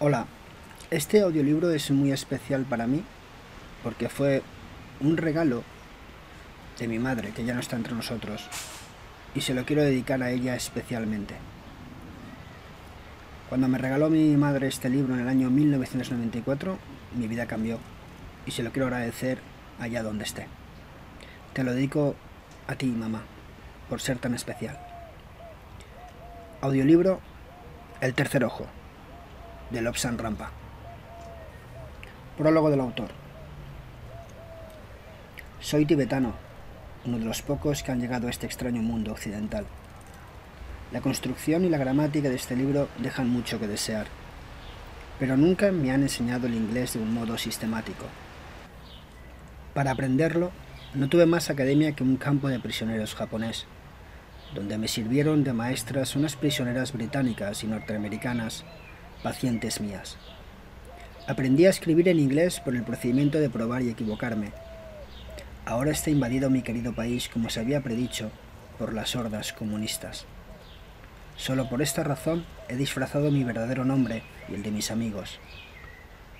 Hola, este audiolibro es muy especial para mí porque fue un regalo de mi madre, que ya no está entre nosotros, y se lo quiero dedicar a ella especialmente. Cuando me regaló mi madre este libro en el año 1994, mi vida cambió y se lo quiero agradecer allá donde esté. Te lo dedico a ti, mamá, por ser tan especial. Audiolibro El tercer ojo de Lobsan Rampa. Prólogo del autor. Soy tibetano, uno de los pocos que han llegado a este extraño mundo occidental. La construcción y la gramática de este libro dejan mucho que desear, pero nunca me han enseñado el inglés de un modo sistemático. Para aprenderlo, no tuve más academia que un campo de prisioneros japonés, donde me sirvieron de maestras unas prisioneras británicas y norteamericanas pacientes mías. Aprendí a escribir en inglés por el procedimiento de probar y equivocarme. Ahora está invadido mi querido país, como se había predicho, por las hordas comunistas. Solo por esta razón he disfrazado mi verdadero nombre y el de mis amigos.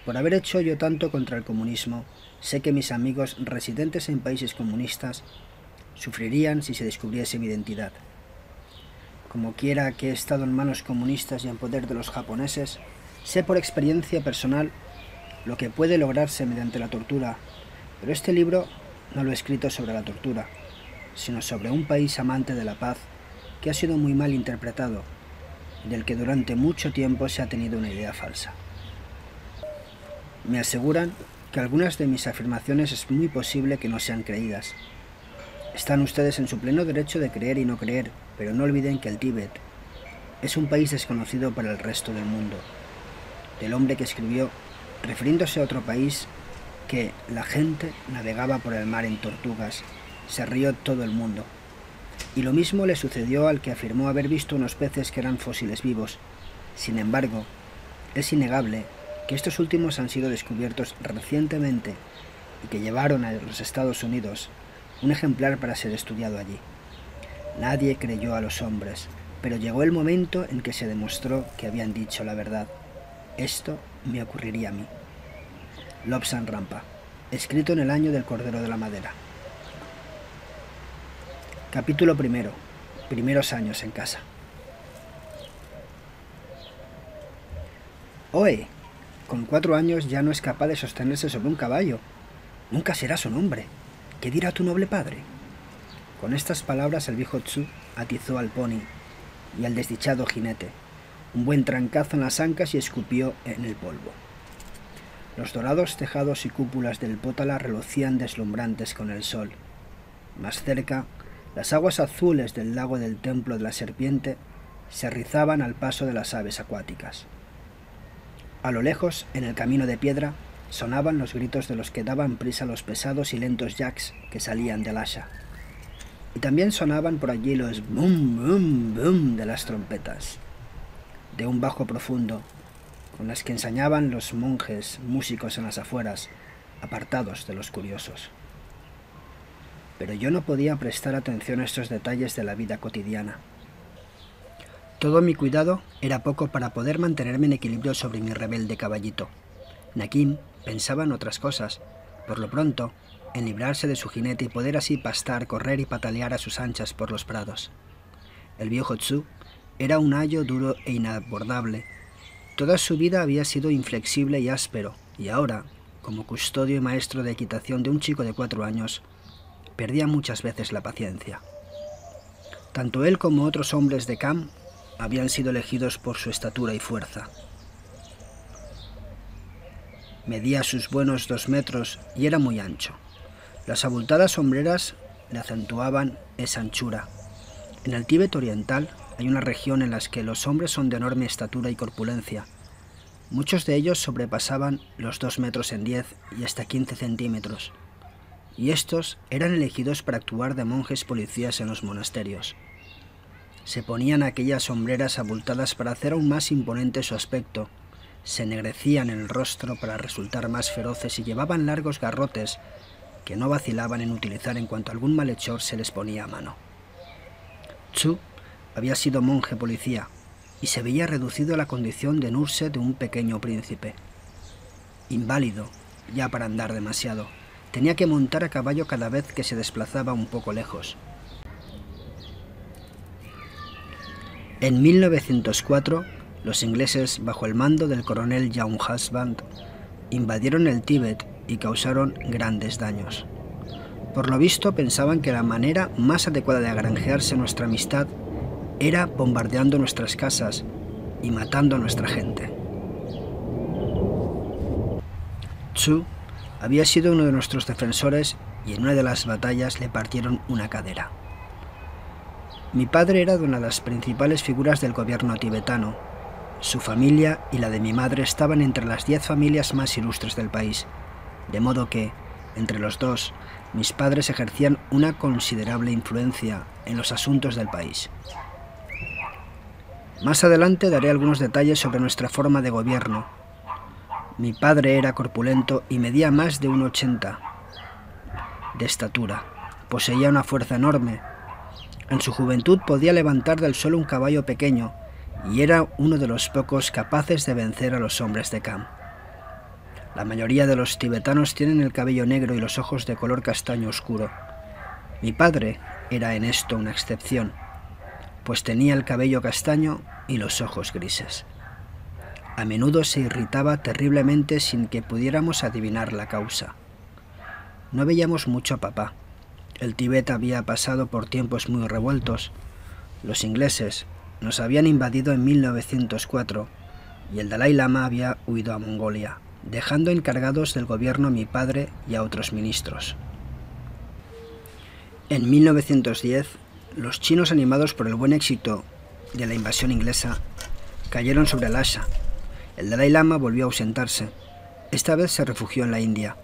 Por haber hecho yo tanto contra el comunismo, sé que mis amigos residentes en países comunistas sufrirían si se descubriese mi identidad. Como quiera que he estado en manos comunistas y en poder de los japoneses, sé por experiencia personal lo que puede lograrse mediante la tortura, pero este libro no lo he escrito sobre la tortura, sino sobre un país amante de la paz que ha sido muy mal interpretado del que durante mucho tiempo se ha tenido una idea falsa. Me aseguran que algunas de mis afirmaciones es muy posible que no sean creídas, están ustedes en su pleno derecho de creer y no creer, pero no olviden que el Tíbet es un país desconocido para el resto del mundo. Del hombre que escribió, refiriéndose a otro país, que la gente navegaba por el mar en tortugas, se rió todo el mundo. Y lo mismo le sucedió al que afirmó haber visto unos peces que eran fósiles vivos. Sin embargo, es innegable que estos últimos han sido descubiertos recientemente y que llevaron a los Estados Unidos un ejemplar para ser estudiado allí. Nadie creyó a los hombres, pero llegó el momento en que se demostró que habían dicho la verdad. Esto me ocurriría a mí. Lobsan Rampa, escrito en el año del Cordero de la Madera. Capítulo primero. Primeros años en casa. Oe, con cuatro años ya no es capaz de sostenerse sobre un caballo. Nunca serás un hombre. ¿Qué dirá tu noble padre? Con estas palabras el viejo Tsu atizó al pony y al desdichado jinete, un buen trancazo en las ancas y escupió en el polvo. Los dorados tejados y cúpulas del pótala relucían deslumbrantes con el sol. Más cerca, las aguas azules del lago del templo de la serpiente se rizaban al paso de las aves acuáticas. A lo lejos, en el camino de piedra, sonaban los gritos de los que daban prisa los pesados y lentos jacks que salían del asha. Y también sonaban por allí los boom, boom, boom de las trompetas, de un bajo profundo, con las que ensañaban los monjes músicos en las afueras, apartados de los curiosos. Pero yo no podía prestar atención a estos detalles de la vida cotidiana. Todo mi cuidado era poco para poder mantenerme en equilibrio sobre mi rebelde caballito. Nakim pensaba en otras cosas. Por lo pronto, en librarse de su jinete y poder así pastar, correr y patalear a sus anchas por los prados. El viejo Tsu era un ayo duro e inabordable. Toda su vida había sido inflexible y áspero, y ahora, como custodio y maestro de equitación de un chico de cuatro años, perdía muchas veces la paciencia. Tanto él como otros hombres de Cam habían sido elegidos por su estatura y fuerza. Medía sus buenos dos metros y era muy ancho. Las abultadas sombreras le acentuaban esa anchura. En el Tíbet oriental hay una región en la que los hombres son de enorme estatura y corpulencia. Muchos de ellos sobrepasaban los dos metros en diez y hasta quince centímetros. Y estos eran elegidos para actuar de monjes policías en los monasterios. Se ponían aquellas sombreras abultadas para hacer aún más imponente su aspecto se ennegrecían en el rostro para resultar más feroces y llevaban largos garrotes que no vacilaban en utilizar en cuanto algún malhechor se les ponía a mano. Chu había sido monje policía y se veía reducido a la condición de nurse de un pequeño príncipe. Inválido, ya para andar demasiado, tenía que montar a caballo cada vez que se desplazaba un poco lejos. En 1904, los ingleses, bajo el mando del coronel Young Husband, invadieron el Tíbet y causaron grandes daños. Por lo visto pensaban que la manera más adecuada de agranjearse nuestra amistad era bombardeando nuestras casas y matando a nuestra gente. Chu había sido uno de nuestros defensores y en una de las batallas le partieron una cadera. Mi padre era una de las principales figuras del gobierno tibetano. Su familia y la de mi madre estaban entre las diez familias más ilustres del país, de modo que, entre los dos, mis padres ejercían una considerable influencia en los asuntos del país. Más adelante daré algunos detalles sobre nuestra forma de gobierno. Mi padre era corpulento y medía más de un ochenta de estatura. Poseía una fuerza enorme. En su juventud podía levantar del suelo un caballo pequeño y era uno de los pocos capaces de vencer a los hombres de Kam. La mayoría de los tibetanos tienen el cabello negro y los ojos de color castaño oscuro. Mi padre era en esto una excepción pues tenía el cabello castaño y los ojos grises. A menudo se irritaba terriblemente sin que pudiéramos adivinar la causa. No veíamos mucho a papá. El Tibet había pasado por tiempos muy revueltos. Los ingleses nos habían invadido en 1904 y el Dalai Lama había huido a Mongolia, dejando encargados del gobierno a mi padre y a otros ministros. En 1910 los chinos, animados por el buen éxito de la invasión inglesa, cayeron sobre Lhasa. El Dalai Lama volvió a ausentarse. Esta vez se refugió en la India.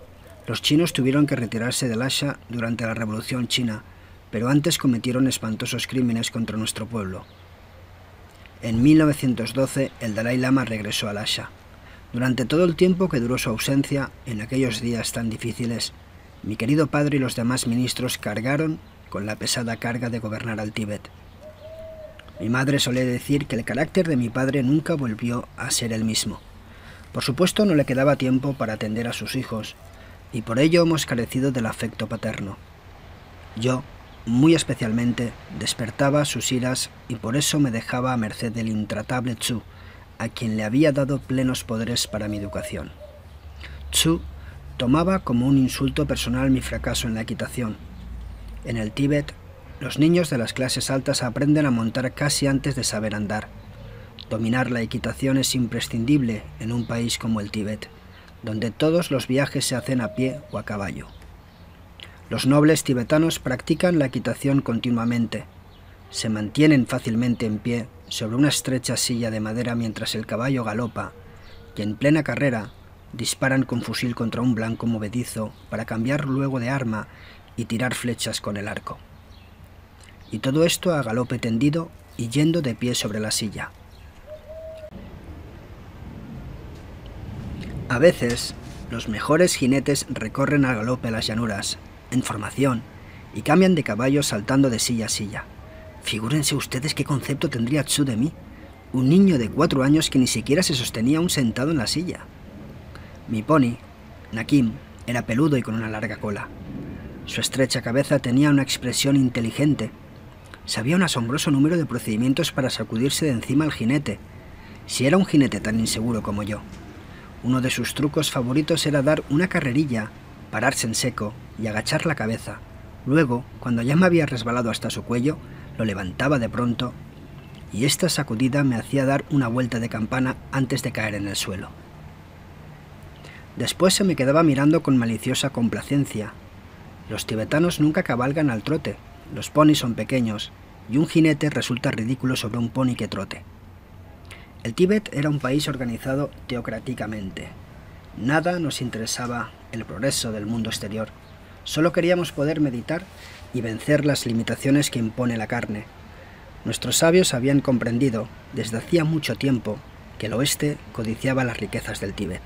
Los chinos tuvieron que retirarse de Lhasa durante la Revolución China, pero antes cometieron espantosos crímenes contra nuestro pueblo. En 1912 el Dalai Lama regresó a Lhasa. Durante todo el tiempo que duró su ausencia, en aquellos días tan difíciles, mi querido padre y los demás ministros cargaron con la pesada carga de gobernar al Tíbet. Mi madre solía decir que el carácter de mi padre nunca volvió a ser el mismo. Por supuesto no le quedaba tiempo para atender a sus hijos, y por ello hemos carecido del afecto paterno. Yo, muy especialmente, despertaba sus iras y por eso me dejaba a merced del intratable Chu, a quien le había dado plenos poderes para mi educación. Chu tomaba como un insulto personal mi fracaso en la equitación, en el Tíbet, los niños de las clases altas aprenden a montar casi antes de saber andar. Dominar la equitación es imprescindible en un país como el Tíbet, donde todos los viajes se hacen a pie o a caballo. Los nobles tibetanos practican la equitación continuamente. Se mantienen fácilmente en pie sobre una estrecha silla de madera mientras el caballo galopa y en plena carrera disparan con fusil contra un blanco movedizo para cambiar luego de arma y tirar flechas con el arco. Y todo esto a galope tendido y yendo de pie sobre la silla. A veces, los mejores jinetes recorren a galope las llanuras, en formación, y cambian de caballo saltando de silla a silla. Figúrense ustedes qué concepto tendría Tsu de mí, un niño de cuatro años que ni siquiera se sostenía un sentado en la silla. Mi pony, Nakim, era peludo y con una larga cola. Su estrecha cabeza tenía una expresión inteligente. Sabía un asombroso número de procedimientos para sacudirse de encima al jinete, si era un jinete tan inseguro como yo. Uno de sus trucos favoritos era dar una carrerilla, pararse en seco y agachar la cabeza. Luego, cuando ya me había resbalado hasta su cuello, lo levantaba de pronto y esta sacudida me hacía dar una vuelta de campana antes de caer en el suelo. Después se me quedaba mirando con maliciosa complacencia, los tibetanos nunca cabalgan al trote, los ponis son pequeños, y un jinete resulta ridículo sobre un pony que trote. El Tíbet era un país organizado teocráticamente. Nada nos interesaba el progreso del mundo exterior. Solo queríamos poder meditar y vencer las limitaciones que impone la carne. Nuestros sabios habían comprendido, desde hacía mucho tiempo, que el oeste codiciaba las riquezas del Tíbet,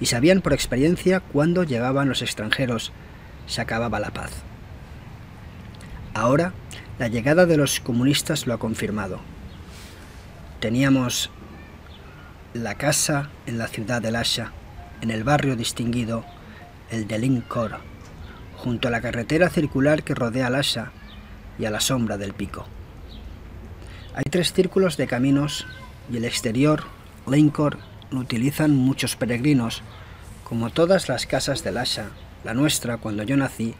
y sabían por experiencia cuándo llegaban los extranjeros se acababa la paz. Ahora, la llegada de los comunistas lo ha confirmado. teníamos la casa en la ciudad de Lasha, en el barrio distinguido, el de Lincor, junto a la carretera circular que rodea Lasha y a la sombra del pico. Hay tres círculos de caminos y el exterior, Lincor, lo utilizan muchos peregrinos, como todas las casas de Lasha. La nuestra, cuando yo nací,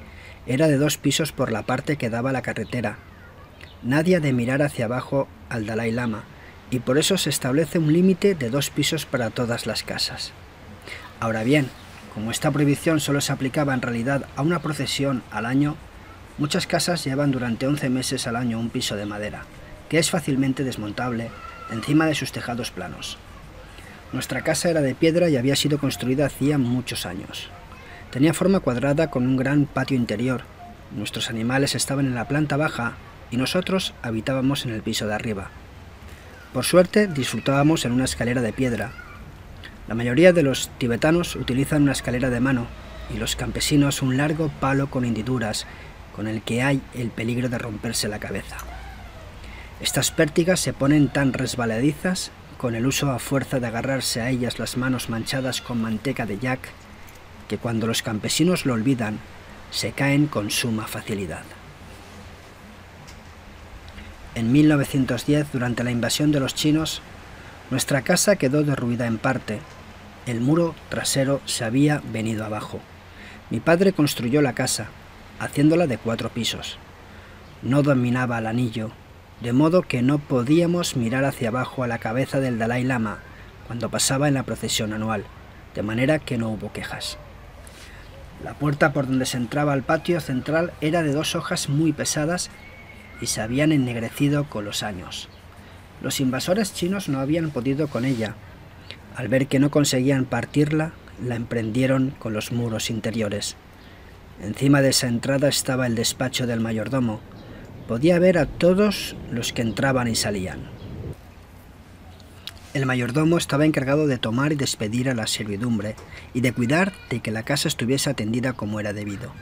era de dos pisos por la parte que daba la carretera. Nadie ha de mirar hacia abajo al Dalai Lama, y por eso se establece un límite de dos pisos para todas las casas. Ahora bien, como esta prohibición solo se aplicaba en realidad a una procesión al año, muchas casas llevan durante 11 meses al año un piso de madera, que es fácilmente desmontable encima de sus tejados planos. Nuestra casa era de piedra y había sido construida hacía muchos años. Tenía forma cuadrada con un gran patio interior. Nuestros animales estaban en la planta baja y nosotros habitábamos en el piso de arriba. Por suerte disfrutábamos en una escalera de piedra. La mayoría de los tibetanos utilizan una escalera de mano y los campesinos un largo palo con hendiduras con el que hay el peligro de romperse la cabeza. Estas pértigas se ponen tan resbaladizas con el uso a fuerza de agarrarse a ellas las manos manchadas con manteca de yak que cuando los campesinos lo olvidan se caen con suma facilidad. En 1910, durante la invasión de los chinos, nuestra casa quedó derruida en parte. El muro trasero se había venido abajo. Mi padre construyó la casa, haciéndola de cuatro pisos. No dominaba el anillo, de modo que no podíamos mirar hacia abajo a la cabeza del Dalai Lama cuando pasaba en la procesión anual, de manera que no hubo quejas. La puerta por donde se entraba al patio central era de dos hojas muy pesadas y se habían ennegrecido con los años. Los invasores chinos no habían podido con ella. Al ver que no conseguían partirla, la emprendieron con los muros interiores. Encima de esa entrada estaba el despacho del mayordomo. Podía ver a todos los que entraban y salían. El mayordomo estaba encargado de tomar y despedir a la servidumbre y de cuidar de que la casa estuviese atendida como era debido.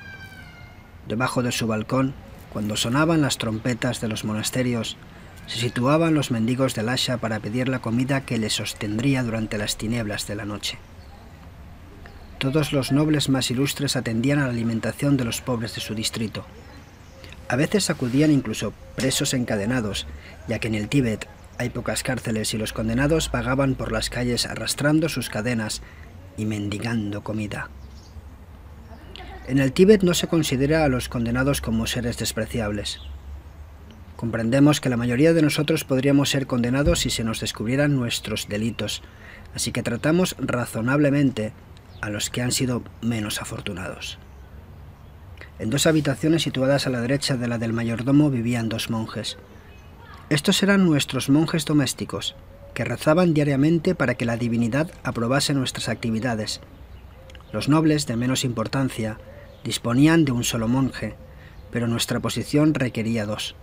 Debajo de su balcón cuando sonaban las trompetas de los monasterios, se situaban los mendigos del Asha para pedir la comida que les sostendría durante las tinieblas de la noche. Todos los nobles más ilustres atendían a la alimentación de los pobres de su distrito. A veces acudían incluso presos encadenados, ya que en el Tíbet hay pocas cárceles y los condenados vagaban por las calles arrastrando sus cadenas y mendigando comida. En el Tíbet no se considera a los condenados como seres despreciables. Comprendemos que la mayoría de nosotros podríamos ser condenados si se nos descubrieran nuestros delitos, así que tratamos razonablemente a los que han sido menos afortunados. En dos habitaciones situadas a la derecha de la del mayordomo vivían dos monjes. Estos eran nuestros monjes domésticos, que rezaban diariamente para que la divinidad aprobase nuestras actividades. Los nobles de menos importancia Disponían de un solo monje, pero nuestra posición requería dos.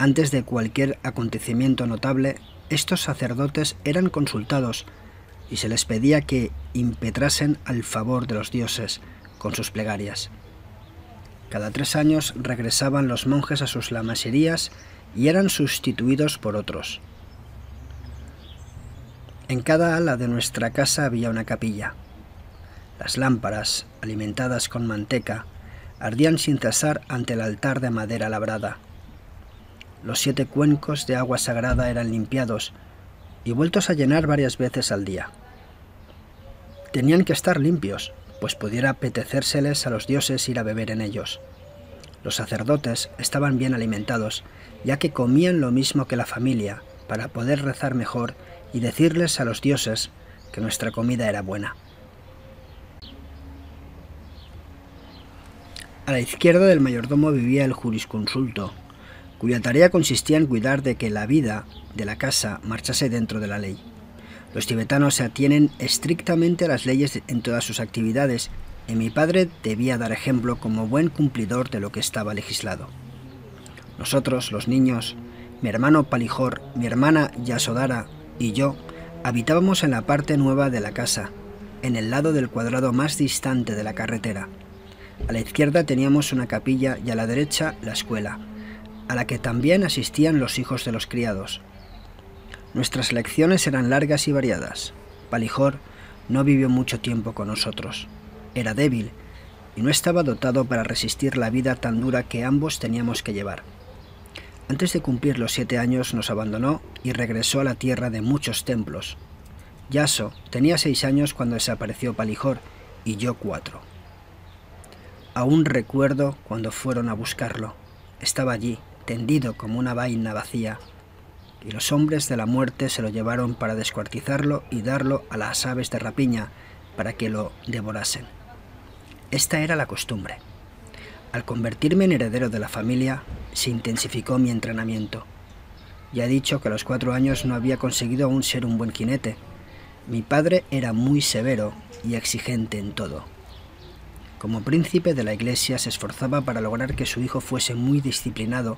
Antes de cualquier acontecimiento notable, estos sacerdotes eran consultados y se les pedía que impetrasen al favor de los dioses con sus plegarias. Cada tres años regresaban los monjes a sus lamaserías y eran sustituidos por otros. En cada ala de nuestra casa había una capilla. Las lámparas, alimentadas con manteca, ardían sin cesar ante el altar de madera labrada. Los siete cuencos de agua sagrada eran limpiados y vueltos a llenar varias veces al día. Tenían que estar limpios, pues pudiera apetecérseles a los dioses ir a beber en ellos. Los sacerdotes estaban bien alimentados, ya que comían lo mismo que la familia, para poder rezar mejor y decirles a los dioses que nuestra comida era buena. A la izquierda del mayordomo vivía el jurisconsulto, cuya tarea consistía en cuidar de que la vida de la casa marchase dentro de la ley. Los tibetanos se atienen estrictamente a las leyes en todas sus actividades y mi padre debía dar ejemplo como buen cumplidor de lo que estaba legislado. Nosotros, los niños, mi hermano Palijor, mi hermana Yasodara y yo habitábamos en la parte nueva de la casa, en el lado del cuadrado más distante de la carretera. A la izquierda teníamos una capilla y a la derecha la escuela, a la que también asistían los hijos de los criados. Nuestras lecciones eran largas y variadas. Palijor no vivió mucho tiempo con nosotros. Era débil y no estaba dotado para resistir la vida tan dura que ambos teníamos que llevar. Antes de cumplir los siete años nos abandonó y regresó a la tierra de muchos templos. Yaso tenía seis años cuando desapareció Palijor y yo cuatro. Aún recuerdo cuando fueron a buscarlo. Estaba allí, tendido como una vaina vacía, y los hombres de la muerte se lo llevaron para descuartizarlo y darlo a las aves de rapiña para que lo devorasen. Esta era la costumbre. Al convertirme en heredero de la familia, se intensificó mi entrenamiento. Ya he dicho que a los cuatro años no había conseguido aún ser un buen jinete. Mi padre era muy severo y exigente en todo. Como príncipe de la iglesia se esforzaba para lograr que su hijo fuese muy disciplinado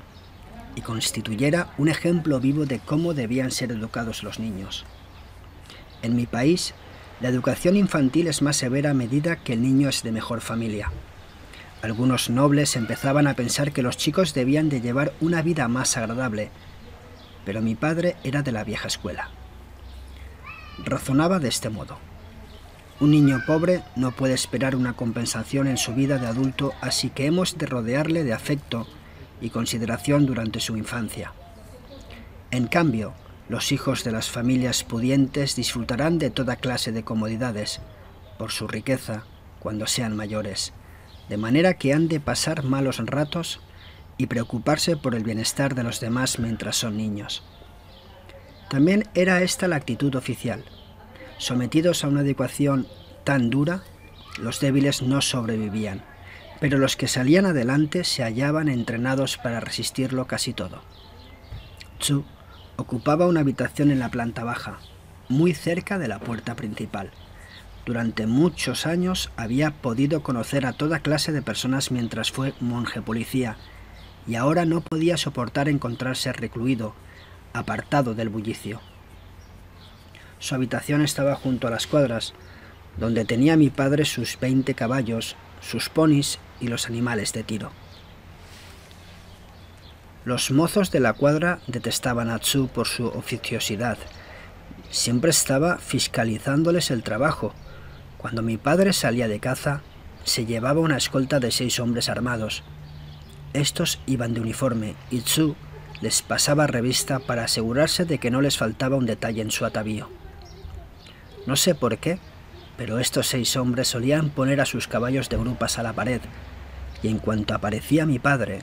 y constituyera un ejemplo vivo de cómo debían ser educados los niños. En mi país, la educación infantil es más severa a medida que el niño es de mejor familia. Algunos nobles empezaban a pensar que los chicos debían de llevar una vida más agradable, pero mi padre era de la vieja escuela. Razonaba de este modo. Un niño pobre no puede esperar una compensación en su vida de adulto, así que hemos de rodearle de afecto y consideración durante su infancia. En cambio, los hijos de las familias pudientes disfrutarán de toda clase de comodidades, por su riqueza, cuando sean mayores de manera que han de pasar malos ratos y preocuparse por el bienestar de los demás mientras son niños. También era esta la actitud oficial. Sometidos a una educación tan dura, los débiles no sobrevivían, pero los que salían adelante se hallaban entrenados para resistirlo casi todo. Tzu ocupaba una habitación en la planta baja, muy cerca de la puerta principal. Durante muchos años había podido conocer a toda clase de personas mientras fue monje policía, y ahora no podía soportar encontrarse recluido, apartado del bullicio. Su habitación estaba junto a las cuadras, donde tenía mi padre sus veinte caballos, sus ponis y los animales de tiro. Los mozos de la cuadra detestaban a Tzu por su oficiosidad. Siempre estaba fiscalizándoles el trabajo, cuando mi padre salía de caza, se llevaba una escolta de seis hombres armados. Estos iban de uniforme y Tzu les pasaba revista para asegurarse de que no les faltaba un detalle en su atavío. No sé por qué, pero estos seis hombres solían poner a sus caballos de grupas a la pared, y en cuanto aparecía mi padre,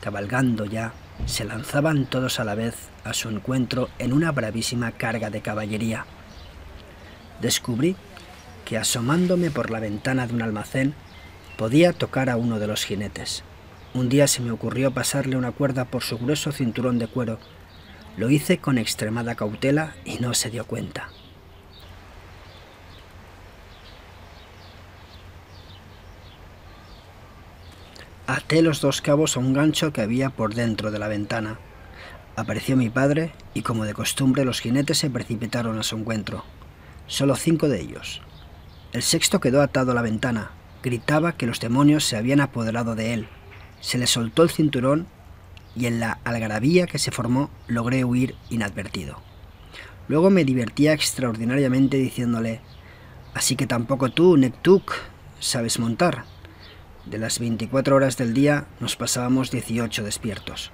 cabalgando ya, se lanzaban todos a la vez a su encuentro en una bravísima carga de caballería. Descubrí que asomándome por la ventana de un almacén podía tocar a uno de los jinetes. Un día se me ocurrió pasarle una cuerda por su grueso cinturón de cuero. Lo hice con extremada cautela y no se dio cuenta. Até los dos cabos a un gancho que había por dentro de la ventana. Apareció mi padre y como de costumbre los jinetes se precipitaron a su encuentro. Solo cinco de ellos, el sexto quedó atado a la ventana. Gritaba que los demonios se habían apoderado de él. Se le soltó el cinturón y en la algarabía que se formó logré huir inadvertido. Luego me divertía extraordinariamente diciéndole, así que tampoco tú, Nektuk, sabes montar. De las 24 horas del día nos pasábamos 18 despiertos.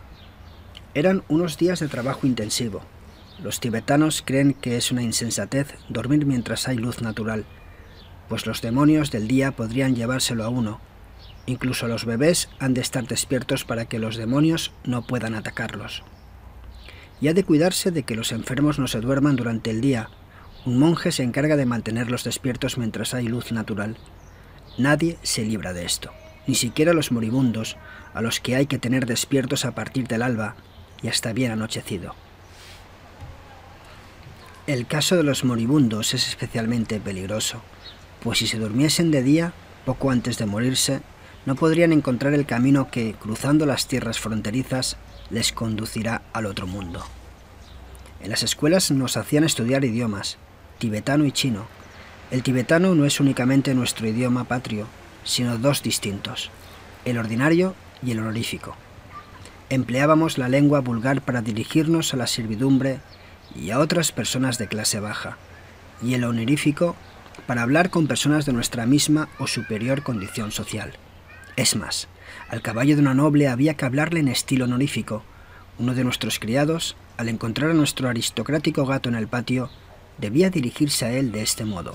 Eran unos días de trabajo intensivo. Los tibetanos creen que es una insensatez dormir mientras hay luz natural pues los demonios del día podrían llevárselo a uno. Incluso los bebés han de estar despiertos para que los demonios no puedan atacarlos. Y ha de cuidarse de que los enfermos no se duerman durante el día. Un monje se encarga de mantenerlos despiertos mientras hay luz natural. Nadie se libra de esto, ni siquiera los moribundos, a los que hay que tener despiertos a partir del alba y hasta bien anochecido. El caso de los moribundos es especialmente peligroso pues si se durmiesen de día, poco antes de morirse, no podrían encontrar el camino que, cruzando las tierras fronterizas, les conducirá al otro mundo. En las escuelas nos hacían estudiar idiomas, tibetano y chino. El tibetano no es únicamente nuestro idioma patrio, sino dos distintos, el ordinario y el honorífico. Empleábamos la lengua vulgar para dirigirnos a la servidumbre y a otras personas de clase baja, y el honorífico para hablar con personas de nuestra misma o superior condición social. Es más, al caballo de una noble había que hablarle en estilo honorífico. Uno de nuestros criados, al encontrar a nuestro aristocrático gato en el patio, debía dirigirse a él de este modo.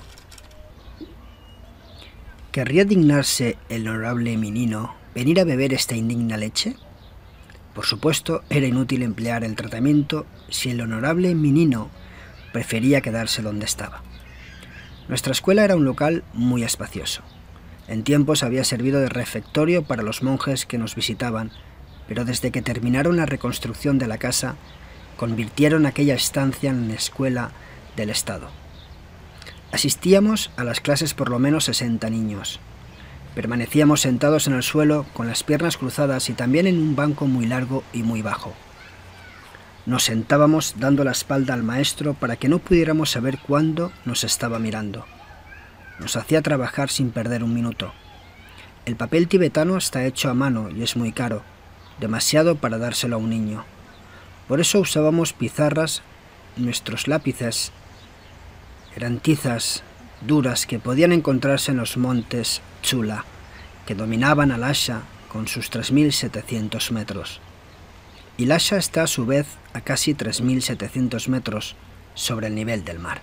¿Querría dignarse el honorable menino venir a beber esta indigna leche? Por supuesto, era inútil emplear el tratamiento si el honorable menino prefería quedarse donde estaba. Nuestra escuela era un local muy espacioso. En tiempos había servido de refectorio para los monjes que nos visitaban, pero desde que terminaron la reconstrucción de la casa, convirtieron aquella estancia en escuela del Estado. Asistíamos a las clases por lo menos 60 niños. Permanecíamos sentados en el suelo con las piernas cruzadas y también en un banco muy largo y muy bajo. Nos sentábamos dando la espalda al maestro para que no pudiéramos saber cuándo nos estaba mirando. Nos hacía trabajar sin perder un minuto. El papel tibetano está hecho a mano y es muy caro, demasiado para dárselo a un niño. Por eso usábamos pizarras, nuestros lápices eran tizas duras que podían encontrarse en los montes Chula, que dominaban al Asha con sus 3.700 metros. Y Asha está a su vez a casi 3.700 metros sobre el nivel del mar.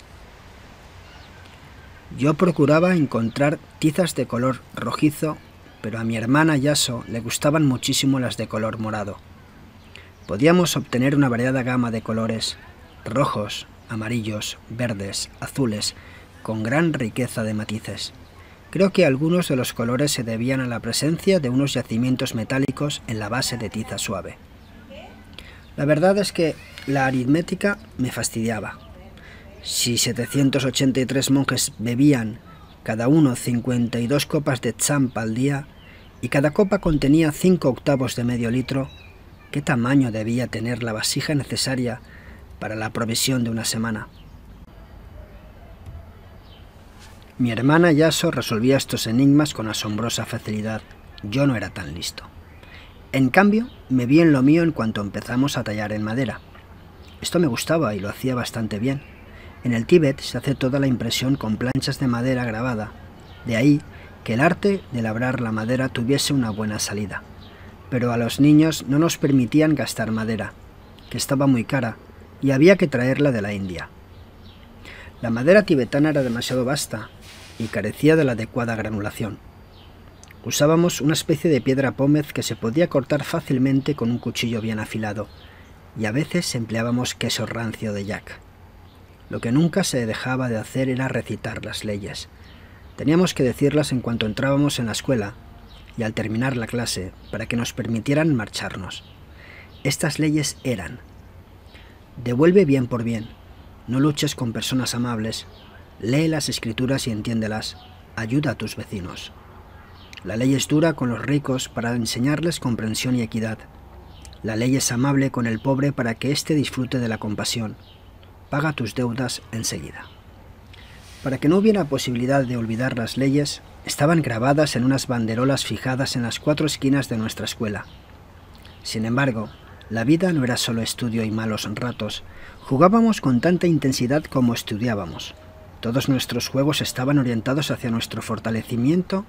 Yo procuraba encontrar tizas de color rojizo, pero a mi hermana Yaso le gustaban muchísimo las de color morado. Podíamos obtener una variada gama de colores, rojos, amarillos, verdes, azules, con gran riqueza de matices. Creo que algunos de los colores se debían a la presencia de unos yacimientos metálicos en la base de tiza suave. La verdad es que la aritmética me fastidiaba. Si 783 monjes bebían cada uno 52 copas de champa al día y cada copa contenía 5 octavos de medio litro, ¿qué tamaño debía tener la vasija necesaria para la provisión de una semana. Mi hermana Yaso resolvía estos enigmas con asombrosa facilidad. Yo no era tan listo. En cambio, me vi en lo mío en cuanto empezamos a tallar en madera. Esto me gustaba y lo hacía bastante bien. En el Tíbet se hace toda la impresión con planchas de madera grabada. De ahí que el arte de labrar la madera tuviese una buena salida. Pero a los niños no nos permitían gastar madera, que estaba muy cara y había que traerla de la India. La madera tibetana era demasiado vasta y carecía de la adecuada granulación. Usábamos una especie de piedra pómez que se podía cortar fácilmente con un cuchillo bien afilado, y a veces empleábamos queso rancio de yak. Lo que nunca se dejaba de hacer era recitar las leyes. Teníamos que decirlas en cuanto entrábamos en la escuela y al terminar la clase para que nos permitieran marcharnos. Estas leyes eran Devuelve bien por bien. No luches con personas amables. Lee las escrituras y entiéndelas. Ayuda a tus vecinos. La ley es dura con los ricos para enseñarles comprensión y equidad. La ley es amable con el pobre para que éste disfrute de la compasión. Paga tus deudas enseguida. Para que no hubiera posibilidad de olvidar las leyes, estaban grabadas en unas banderolas fijadas en las cuatro esquinas de nuestra escuela. Sin embargo, la vida no era solo estudio y malos ratos. Jugábamos con tanta intensidad como estudiábamos. Todos nuestros juegos estaban orientados hacia nuestro fortalecimiento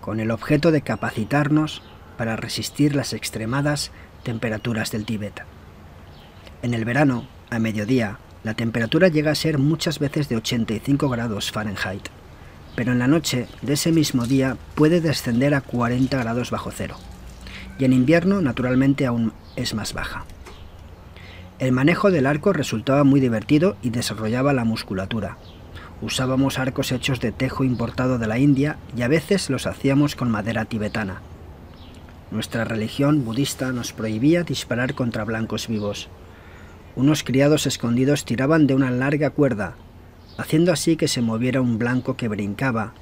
con el objeto de capacitarnos para resistir las extremadas temperaturas del Tíbet. En el verano, a mediodía, la temperatura llega a ser muchas veces de 85 grados Fahrenheit, pero en la noche de ese mismo día puede descender a 40 grados bajo cero y en invierno naturalmente aún es más baja. El manejo del arco resultaba muy divertido y desarrollaba la musculatura. Usábamos arcos hechos de tejo importado de la India y a veces los hacíamos con madera tibetana. Nuestra religión budista nos prohibía disparar contra blancos vivos. Unos criados escondidos tiraban de una larga cuerda, haciendo así que se moviera un blanco que brincaba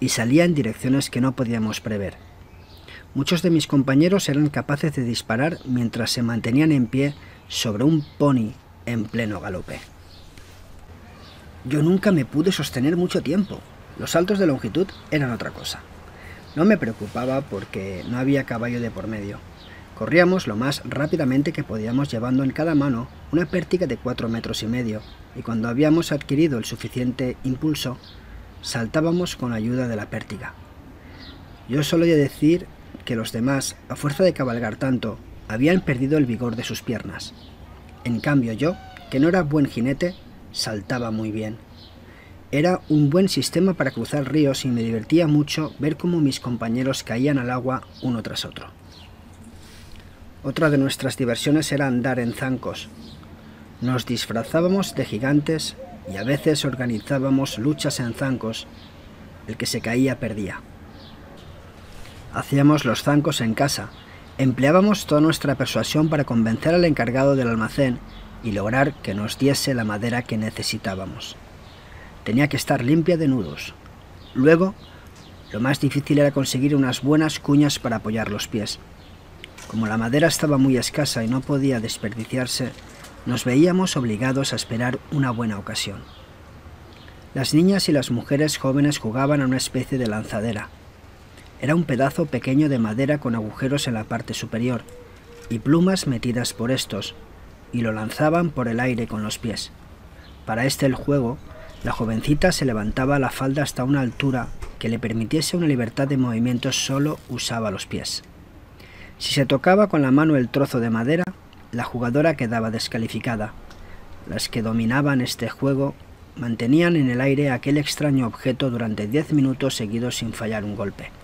y salía en direcciones que no podíamos prever. Muchos de mis compañeros eran capaces de disparar mientras se mantenían en pie sobre un pony en pleno galope. Yo nunca me pude sostener mucho tiempo. Los saltos de longitud eran otra cosa. No me preocupaba porque no había caballo de por medio. Corríamos lo más rápidamente que podíamos llevando en cada mano una pértiga de cuatro metros y medio, y cuando habíamos adquirido el suficiente impulso, saltábamos con ayuda de la pértiga. Yo solía decir que los demás, a fuerza de cabalgar tanto, habían perdido el vigor de sus piernas. En cambio yo, que no era buen jinete, saltaba muy bien. Era un buen sistema para cruzar ríos y me divertía mucho ver cómo mis compañeros caían al agua uno tras otro. Otra de nuestras diversiones era andar en zancos. Nos disfrazábamos de gigantes y a veces organizábamos luchas en zancos. El que se caía perdía. Hacíamos los zancos en casa. Empleábamos toda nuestra persuasión para convencer al encargado del almacén y lograr que nos diese la madera que necesitábamos. Tenía que estar limpia de nudos. Luego, lo más difícil era conseguir unas buenas cuñas para apoyar los pies. Como la madera estaba muy escasa y no podía desperdiciarse, nos veíamos obligados a esperar una buena ocasión. Las niñas y las mujeres jóvenes jugaban a una especie de lanzadera. Era un pedazo pequeño de madera con agujeros en la parte superior y plumas metidas por estos, y lo lanzaban por el aire con los pies. Para este el juego, la jovencita se levantaba la falda hasta una altura que le permitiese una libertad de movimiento solo usaba los pies. Si se tocaba con la mano el trozo de madera, la jugadora quedaba descalificada. Las que dominaban este juego mantenían en el aire aquel extraño objeto durante diez minutos seguidos sin fallar un golpe.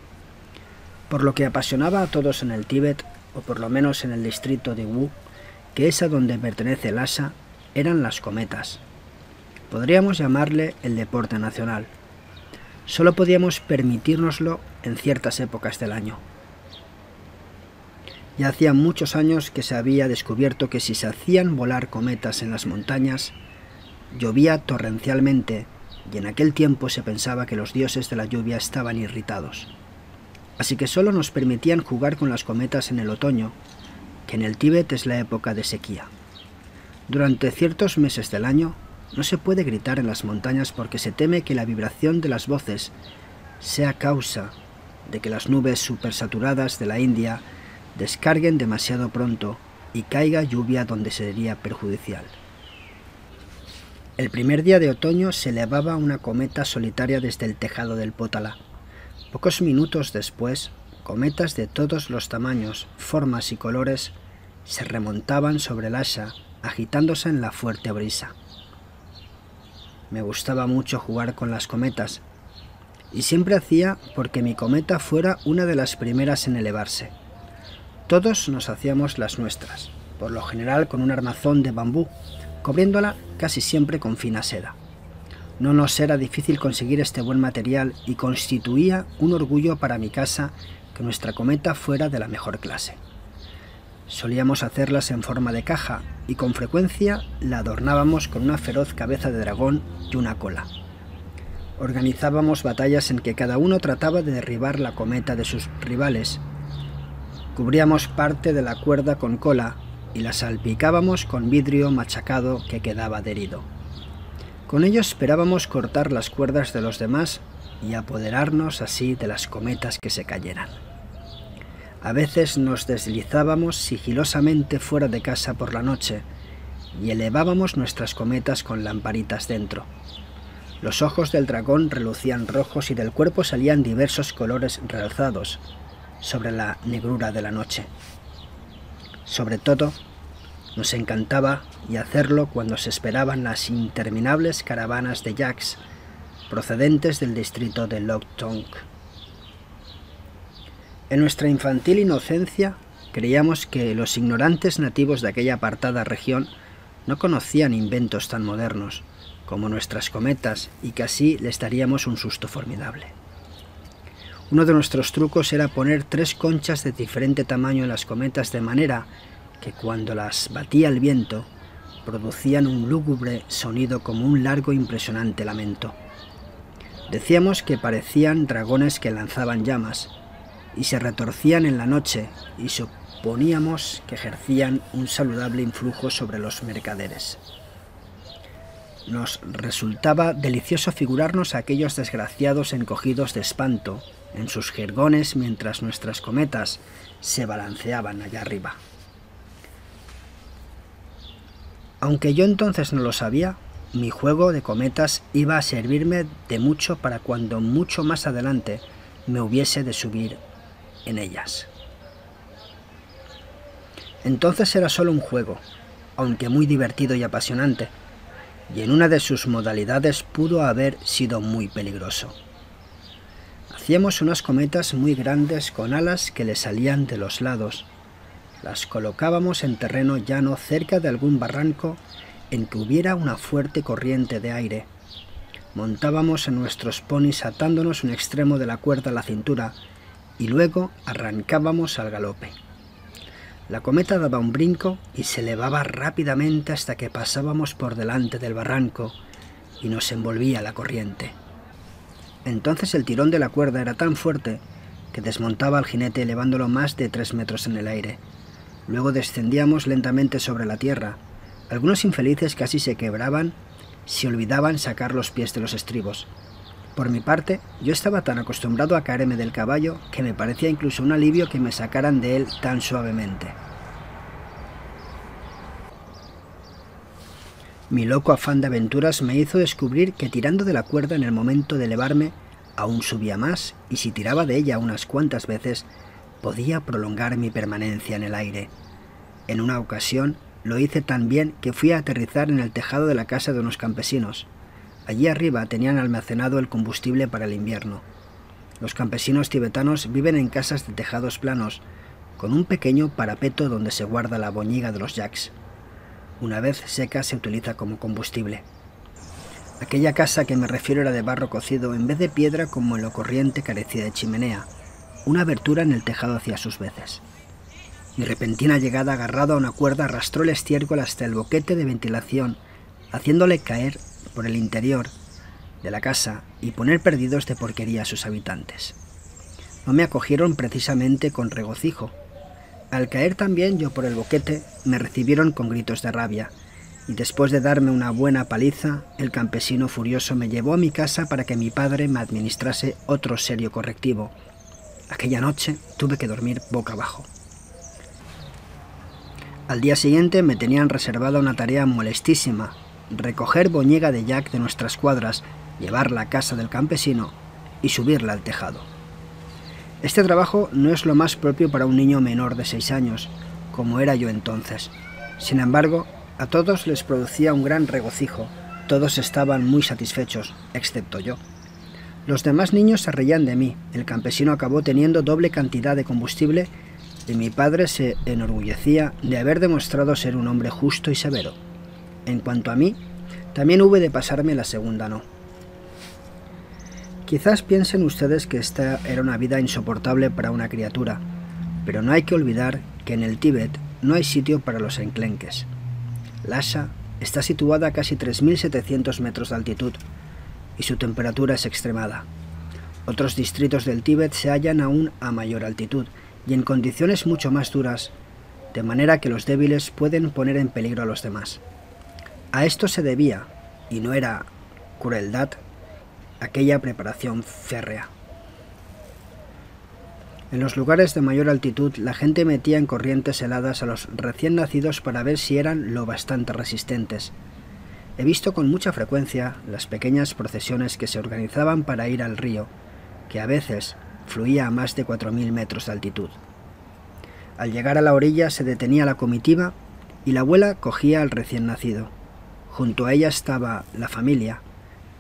Por lo que apasionaba a todos en el Tíbet, o por lo menos en el distrito de Wu, que es a donde pertenece el asa, eran las cometas. Podríamos llamarle el deporte nacional. Solo podíamos permitírnoslo en ciertas épocas del año. Ya hacía muchos años que se había descubierto que si se hacían volar cometas en las montañas, llovía torrencialmente y en aquel tiempo se pensaba que los dioses de la lluvia estaban irritados. Así que solo nos permitían jugar con las cometas en el otoño que en el Tíbet es la época de sequía. Durante ciertos meses del año no se puede gritar en las montañas porque se teme que la vibración de las voces sea causa de que las nubes supersaturadas de la India descarguen demasiado pronto y caiga lluvia donde sería perjudicial. El primer día de otoño se elevaba una cometa solitaria desde el tejado del Pótala. Pocos minutos después, Cometas de todos los tamaños, formas y colores se remontaban sobre el asa, agitándose en la fuerte brisa. Me gustaba mucho jugar con las cometas, y siempre hacía porque mi cometa fuera una de las primeras en elevarse. Todos nos hacíamos las nuestras, por lo general con un armazón de bambú, cubriéndola casi siempre con fina seda. No nos era difícil conseguir este buen material y constituía un orgullo para mi casa que nuestra cometa fuera de la mejor clase. Solíamos hacerlas en forma de caja y con frecuencia la adornábamos con una feroz cabeza de dragón y una cola. Organizábamos batallas en que cada uno trataba de derribar la cometa de sus rivales. Cubríamos parte de la cuerda con cola y la salpicábamos con vidrio machacado que quedaba adherido. Con ello esperábamos cortar las cuerdas de los demás y apoderarnos así de las cometas que se cayeran. A veces nos deslizábamos sigilosamente fuera de casa por la noche y elevábamos nuestras cometas con lamparitas dentro. Los ojos del dragón relucían rojos y del cuerpo salían diversos colores realzados sobre la negrura de la noche. Sobre todo, nos encantaba y hacerlo cuando se esperaban las interminables caravanas de yaks procedentes del distrito de Tong. En nuestra infantil inocencia creíamos que los ignorantes nativos de aquella apartada región no conocían inventos tan modernos como nuestras cometas y que así les daríamos un susto formidable. Uno de nuestros trucos era poner tres conchas de diferente tamaño en las cometas de manera que cuando las batía el viento producían un lúgubre sonido como un largo impresionante lamento. Decíamos que parecían dragones que lanzaban llamas, y se retorcían en la noche y suponíamos que ejercían un saludable influjo sobre los mercaderes. Nos resultaba delicioso figurarnos a aquellos desgraciados encogidos de espanto en sus jergones mientras nuestras cometas se balanceaban allá arriba. Aunque yo entonces no lo sabía, mi juego de cometas iba a servirme de mucho para cuando mucho más adelante me hubiese de subir en ellas. Entonces era solo un juego, aunque muy divertido y apasionante, y en una de sus modalidades pudo haber sido muy peligroso. Hacíamos unas cometas muy grandes con alas que le salían de los lados. Las colocábamos en terreno llano cerca de algún barranco en que hubiera una fuerte corriente de aire. Montábamos en nuestros ponis atándonos un extremo de la cuerda a la cintura y luego arrancábamos al galope. La cometa daba un brinco y se elevaba rápidamente hasta que pasábamos por delante del barranco y nos envolvía la corriente. Entonces el tirón de la cuerda era tan fuerte que desmontaba al jinete elevándolo más de tres metros en el aire. Luego descendíamos lentamente sobre la tierra. Algunos infelices casi se quebraban si olvidaban sacar los pies de los estribos. Por mi parte, yo estaba tan acostumbrado a caerme del caballo que me parecía incluso un alivio que me sacaran de él tan suavemente. Mi loco afán de aventuras me hizo descubrir que tirando de la cuerda en el momento de elevarme aún subía más y si tiraba de ella unas cuantas veces podía prolongar mi permanencia en el aire. En una ocasión lo hice tan bien que fui a aterrizar en el tejado de la casa de unos campesinos. Allí arriba tenían almacenado el combustible para el invierno. Los campesinos tibetanos viven en casas de tejados planos, con un pequeño parapeto donde se guarda la boñiga de los yaks. Una vez seca se utiliza como combustible. Aquella casa que me refiero era de barro cocido en vez de piedra como en lo corriente carecía de chimenea, una abertura en el tejado hacia sus veces. Mi repentina llegada agarrado a una cuerda arrastró el estiércol hasta el boquete de ventilación, haciéndole caer por el interior de la casa y poner perdidos de porquería a sus habitantes. No me acogieron precisamente con regocijo. Al caer también yo por el boquete, me recibieron con gritos de rabia, y después de darme una buena paliza, el campesino furioso me llevó a mi casa para que mi padre me administrase otro serio correctivo. Aquella noche tuve que dormir boca abajo. Al día siguiente me tenían reservada una tarea molestísima, recoger boñega de Jack de nuestras cuadras, llevarla a casa del campesino y subirla al tejado. Este trabajo no es lo más propio para un niño menor de seis años, como era yo entonces. Sin embargo, a todos les producía un gran regocijo, todos estaban muy satisfechos, excepto yo. Los demás niños se reían de mí, el campesino acabó teniendo doble cantidad de combustible y mi padre se enorgullecía de haber demostrado ser un hombre justo y severo. En cuanto a mí, también hube de pasarme la segunda no. Quizás piensen ustedes que esta era una vida insoportable para una criatura, pero no hay que olvidar que en el Tíbet no hay sitio para los enclenques. Lhasa está situada a casi 3.700 metros de altitud y su temperatura es extremada. Otros distritos del Tíbet se hallan aún a mayor altitud y en condiciones mucho más duras, de manera que los débiles pueden poner en peligro a los demás. A esto se debía, y no era crueldad, aquella preparación férrea. En los lugares de mayor altitud la gente metía en corrientes heladas a los recién nacidos para ver si eran lo bastante resistentes. He visto con mucha frecuencia las pequeñas procesiones que se organizaban para ir al río, que a veces fluía a más de 4.000 metros de altitud. Al llegar a la orilla se detenía la comitiva y la abuela cogía al recién nacido. Junto a ella estaba la familia,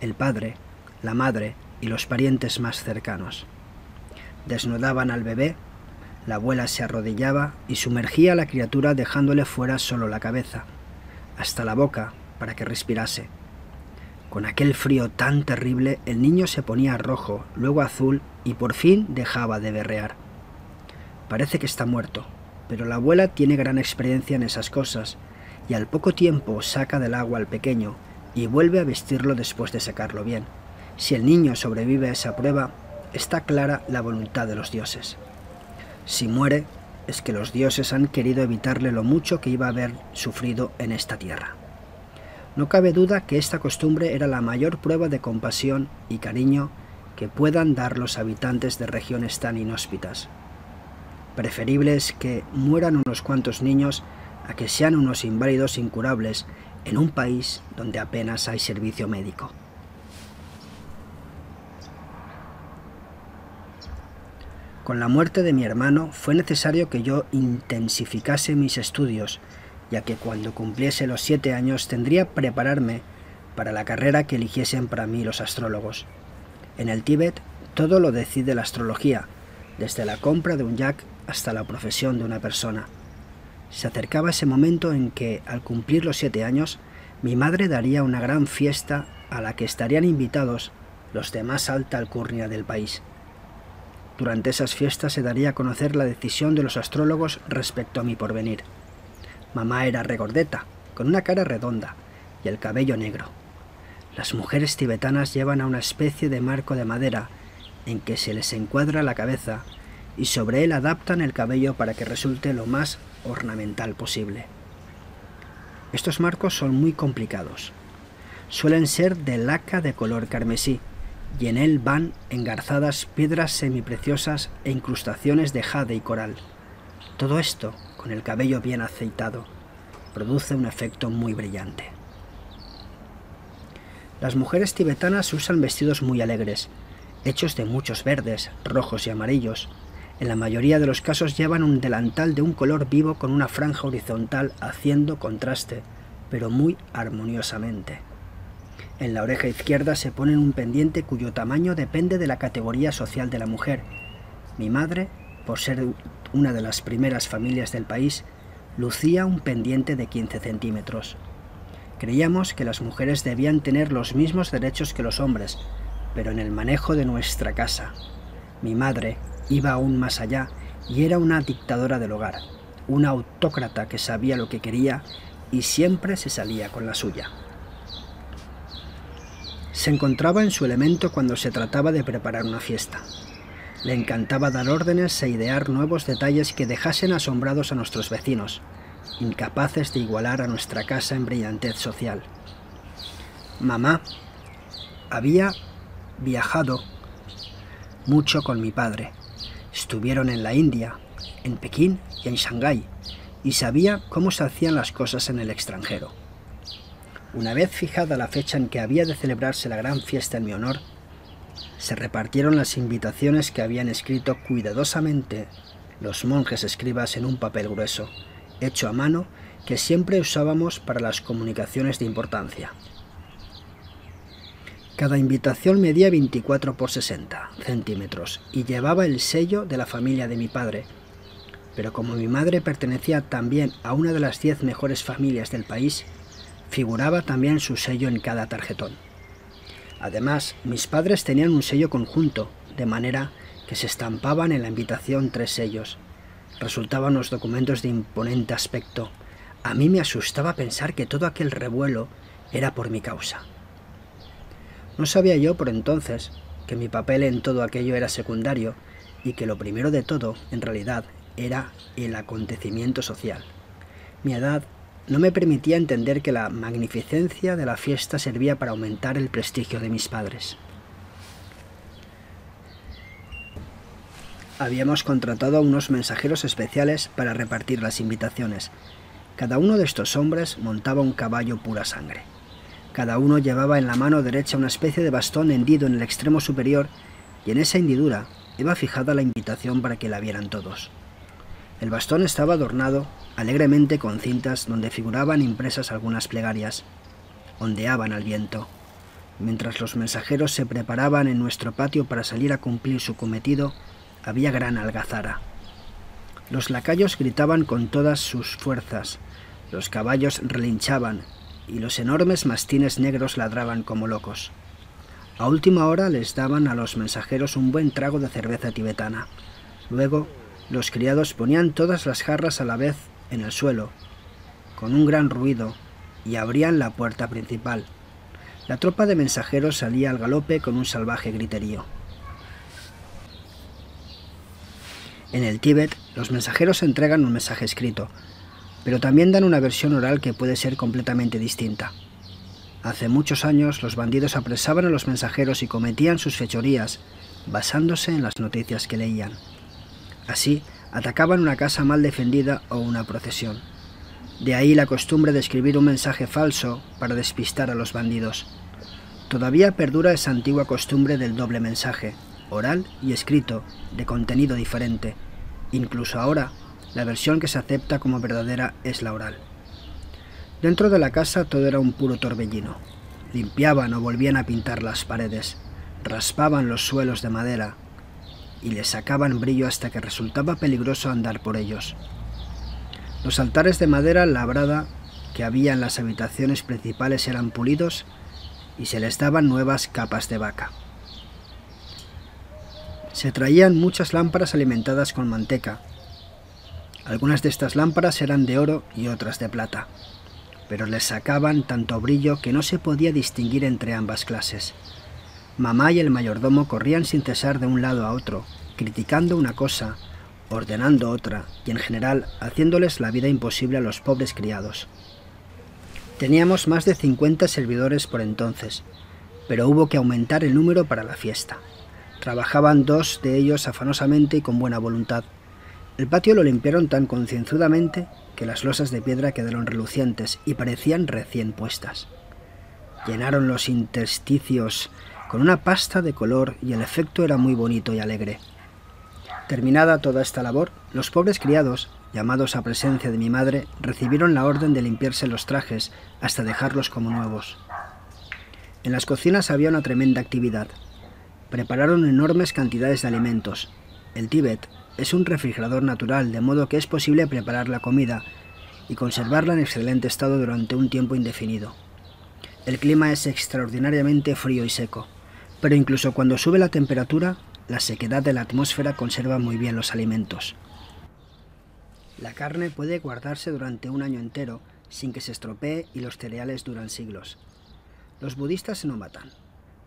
el padre, la madre y los parientes más cercanos. Desnudaban al bebé, la abuela se arrodillaba y sumergía a la criatura dejándole fuera solo la cabeza, hasta la boca, para que respirase. Con aquel frío tan terrible, el niño se ponía rojo, luego azul y por fin dejaba de berrear. Parece que está muerto, pero la abuela tiene gran experiencia en esas cosas y al poco tiempo saca del agua al pequeño y vuelve a vestirlo después de sacarlo bien. Si el niño sobrevive a esa prueba, está clara la voluntad de los dioses. Si muere, es que los dioses han querido evitarle lo mucho que iba a haber sufrido en esta tierra. No cabe duda que esta costumbre era la mayor prueba de compasión y cariño que puedan dar los habitantes de regiones tan inhóspitas. Preferible es que mueran unos cuantos niños a que sean unos inválidos incurables en un país donde apenas hay servicio médico. Con la muerte de mi hermano fue necesario que yo intensificase mis estudios, ya que cuando cumpliese los siete años tendría prepararme para la carrera que eligiesen para mí los astrólogos. En el Tíbet todo lo decide la astrología, desde la compra de un yak hasta la profesión de una persona. Se acercaba ese momento en que, al cumplir los siete años, mi madre daría una gran fiesta a la que estarían invitados los de más alta alcurnia del país. Durante esas fiestas se daría a conocer la decisión de los astrólogos respecto a mi porvenir. Mamá era regordeta, con una cara redonda y el cabello negro. Las mujeres tibetanas llevan a una especie de marco de madera en que se les encuadra la cabeza y sobre él adaptan el cabello para que resulte lo más ornamental posible. Estos marcos son muy complicados. Suelen ser de laca de color carmesí y en él van engarzadas piedras semipreciosas e incrustaciones de jade y coral. Todo esto, con el cabello bien aceitado, produce un efecto muy brillante. Las mujeres tibetanas usan vestidos muy alegres, hechos de muchos verdes, rojos y amarillos. En la mayoría de los casos llevan un delantal de un color vivo con una franja horizontal haciendo contraste, pero muy armoniosamente. En la oreja izquierda se pone un pendiente cuyo tamaño depende de la categoría social de la mujer. Mi madre, por ser una de las primeras familias del país, lucía un pendiente de 15 centímetros. Creíamos que las mujeres debían tener los mismos derechos que los hombres, pero en el manejo de nuestra casa. Mi madre iba aún más allá y era una dictadora del hogar, una autócrata que sabía lo que quería y siempre se salía con la suya. Se encontraba en su elemento cuando se trataba de preparar una fiesta. Le encantaba dar órdenes e idear nuevos detalles que dejasen asombrados a nuestros vecinos, incapaces de igualar a nuestra casa en brillantez social. Mamá había viajado mucho con mi padre. Estuvieron en la India, en Pekín y en Shanghái, y sabía cómo se hacían las cosas en el extranjero. Una vez fijada la fecha en que había de celebrarse la gran fiesta en mi honor, se repartieron las invitaciones que habían escrito cuidadosamente los monjes escribas en un papel grueso, hecho a mano que siempre usábamos para las comunicaciones de importancia. Cada invitación medía 24 por 60 centímetros y llevaba el sello de la familia de mi padre. Pero como mi madre pertenecía también a una de las 10 mejores familias del país, figuraba también su sello en cada tarjetón. Además, mis padres tenían un sello conjunto, de manera que se estampaban en la invitación tres sellos, resultaban los documentos de imponente aspecto. A mí me asustaba pensar que todo aquel revuelo era por mi causa. No sabía yo por entonces que mi papel en todo aquello era secundario y que lo primero de todo, en realidad, era el acontecimiento social. Mi edad no me permitía entender que la magnificencia de la fiesta servía para aumentar el prestigio de mis padres. habíamos contratado a unos mensajeros especiales para repartir las invitaciones. Cada uno de estos hombres montaba un caballo pura sangre. Cada uno llevaba en la mano derecha una especie de bastón hendido en el extremo superior y en esa hendidura iba fijada la invitación para que la vieran todos. El bastón estaba adornado alegremente con cintas donde figuraban impresas algunas plegarias. Ondeaban al viento. Mientras los mensajeros se preparaban en nuestro patio para salir a cumplir su cometido, había gran algazara. Los lacayos gritaban con todas sus fuerzas, los caballos relinchaban y los enormes mastines negros ladraban como locos. A última hora les daban a los mensajeros un buen trago de cerveza tibetana. Luego, los criados ponían todas las jarras a la vez en el suelo, con un gran ruido, y abrían la puerta principal. La tropa de mensajeros salía al galope con un salvaje griterío. En el Tíbet, los mensajeros entregan un mensaje escrito, pero también dan una versión oral que puede ser completamente distinta. Hace muchos años los bandidos apresaban a los mensajeros y cometían sus fechorías basándose en las noticias que leían. Así, atacaban una casa mal defendida o una procesión. De ahí la costumbre de escribir un mensaje falso para despistar a los bandidos. Todavía perdura esa antigua costumbre del doble mensaje, oral y escrito, de contenido diferente. Incluso ahora, la versión que se acepta como verdadera es la oral. Dentro de la casa todo era un puro torbellino. Limpiaban o volvían a pintar las paredes, raspaban los suelos de madera y les sacaban brillo hasta que resultaba peligroso andar por ellos. Los altares de madera labrada que había en las habitaciones principales eran pulidos y se les daban nuevas capas de vaca. Se traían muchas lámparas alimentadas con manteca. Algunas de estas lámparas eran de oro y otras de plata, pero les sacaban tanto brillo que no se podía distinguir entre ambas clases. Mamá y el mayordomo corrían sin cesar de un lado a otro, criticando una cosa, ordenando otra y en general haciéndoles la vida imposible a los pobres criados. Teníamos más de 50 servidores por entonces, pero hubo que aumentar el número para la fiesta. Trabajaban dos de ellos afanosamente y con buena voluntad. El patio lo limpiaron tan concienzudamente que las losas de piedra quedaron relucientes y parecían recién puestas. Llenaron los intersticios con una pasta de color y el efecto era muy bonito y alegre. Terminada toda esta labor, los pobres criados, llamados a presencia de mi madre, recibieron la orden de limpiarse los trajes hasta dejarlos como nuevos. En las cocinas había una tremenda actividad. Prepararon enormes cantidades de alimentos. El Tíbet es un refrigerador natural, de modo que es posible preparar la comida y conservarla en excelente estado durante un tiempo indefinido. El clima es extraordinariamente frío y seco pero incluso cuando sube la temperatura, la sequedad de la atmósfera conserva muy bien los alimentos. La carne puede guardarse durante un año entero sin que se estropee y los cereales duran siglos. Los budistas no matan,